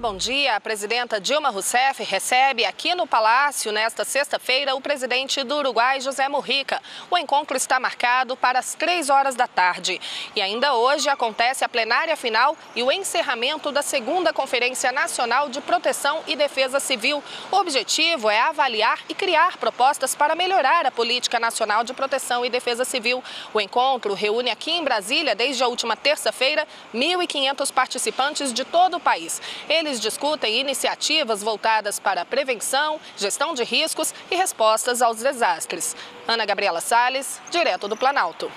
bom dia. A presidenta Dilma Rousseff recebe aqui no Palácio, nesta sexta-feira, o presidente do Uruguai, José Mujica. O encontro está marcado para as três horas da tarde. E ainda hoje acontece a plenária final e o encerramento da segunda Conferência Nacional de Proteção e Defesa Civil. O objetivo é avaliar e criar propostas para melhorar a política nacional de proteção e defesa civil. O encontro reúne aqui em Brasília, desde a última terça-feira, 1.500 participantes de todo o país. Eles discutem iniciativas voltadas para prevenção, gestão de riscos e respostas aos desastres. Ana Gabriela Salles, direto do Planalto.